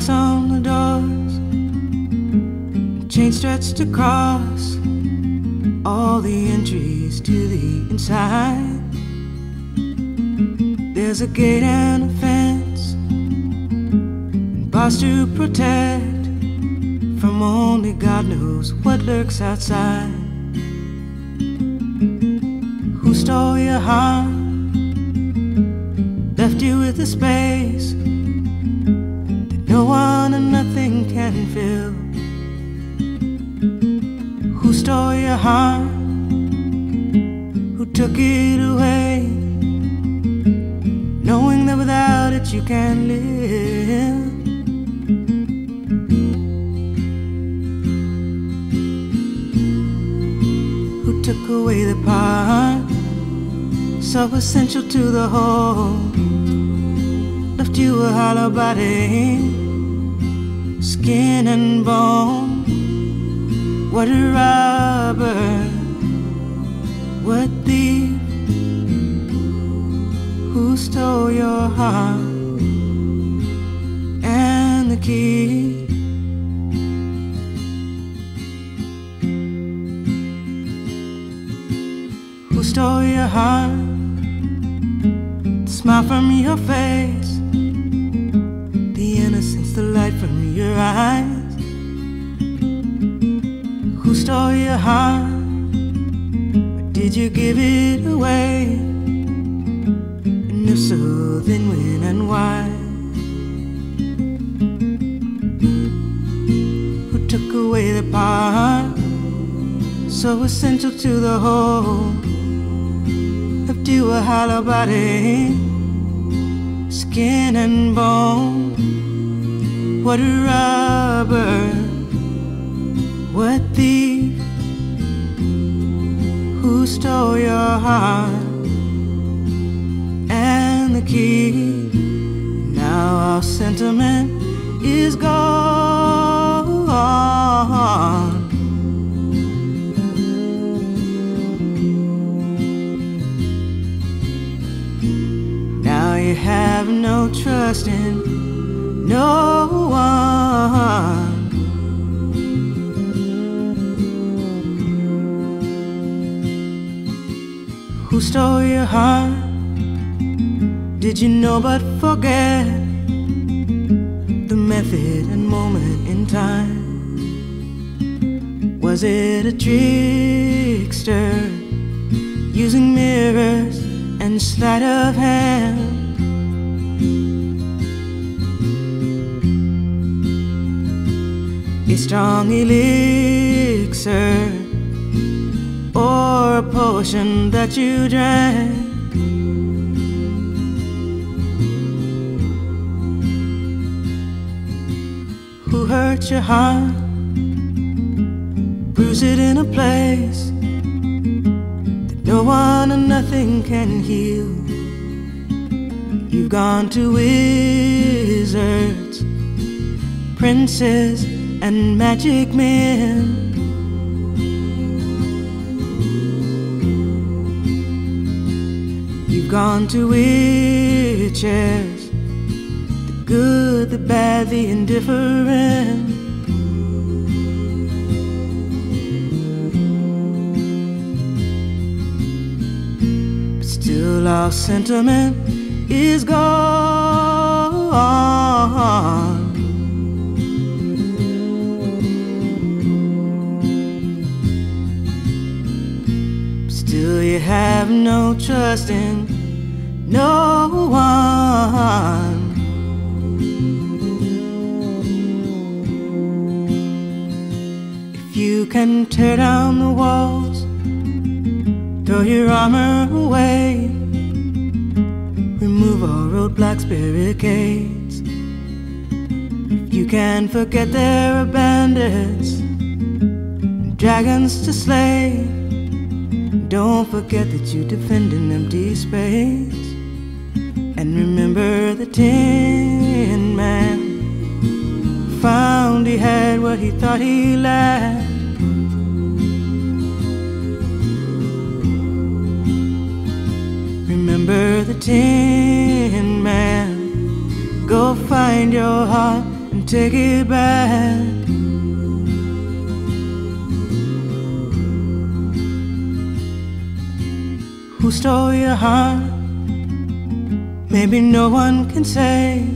Locks on the doors, chains stretched across all the entries to the inside. There's a gate and a fence, and bars to protect from only God knows what lurks outside. Who stole your heart? Left you with a space no one and nothing can fill. Who stole your heart? Who took it away? Knowing that without it you can't live. Who took away the part so essential to the whole? Left you a hollow body, skin and bone. What a robber, what thief, who stole your heart and the key. Who stole your heart? The smile from your face, Stole your heart? Or did you give it away? And if so, then when and why? Who took away the part so essential to the whole? Left you a hollow body, skin and bone. What a robber, heart and the key. Now our sentiment is gone. Now you have no trust in no one. Stole your heart? Did you know but forget the method and moment in time? Was it a trickster using mirrors and sleight of hand? A strong elixir a potion that you drank. Who hurt your heart? Bruise it in a place that no one and nothing can heal. You've gone to wizards, princes, and magic men. Gone to witches, the good, the bad, the indifferent. But still, our sentiment is gone. Still, you have no trust in no one. If you can tear down the walls, throw your armor away, remove all roadblocks, barricades. If you can forget there are bandits and dragons to slay. Don't forget that you defend an empty space. And remember the Tin Man found he had what he thought he lacked. Remember the Tin Man Go find your heart and take it back. Who stole your heart? Maybe no one can say.